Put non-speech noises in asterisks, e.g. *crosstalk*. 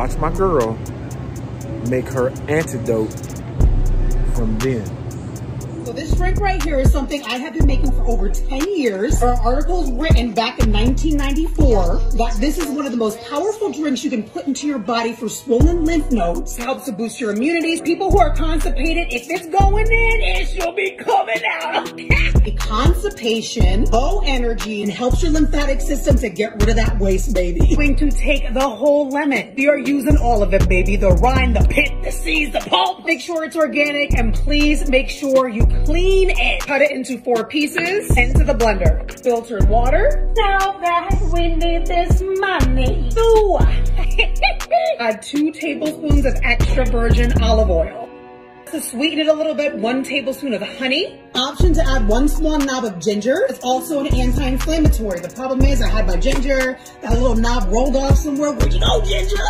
watch my girl make her antidote from then. So this drink right here is something I have been making for over 10 years. There are articles written back in 1994 that this is one of the most powerful drinks you can put into your body for swollen lymph nodes. It helps to boost your immunity. People who are constipated, if it's going in, it should be coming out. a constipation, low energy, and helps your lymphatic system to get rid of that waste, baby. Going to take the whole lemon. We are using all of it, baby. The rind, the pit, the seeds, the pulp. Make sure it's organic and please make sure you clean it. Cut it into four pieces into the blender. Filtered water. Now that we need this money. Ooh. *laughs* Add two tablespoons of extra virgin olive oil. To sweeten it a little bit, one tablespoon of honey. Option to add one small knob of ginger. It's also an anti-inflammatory. The problem is I had my ginger, that little knob rolled off somewhere. Where'd you oh, go, ginger?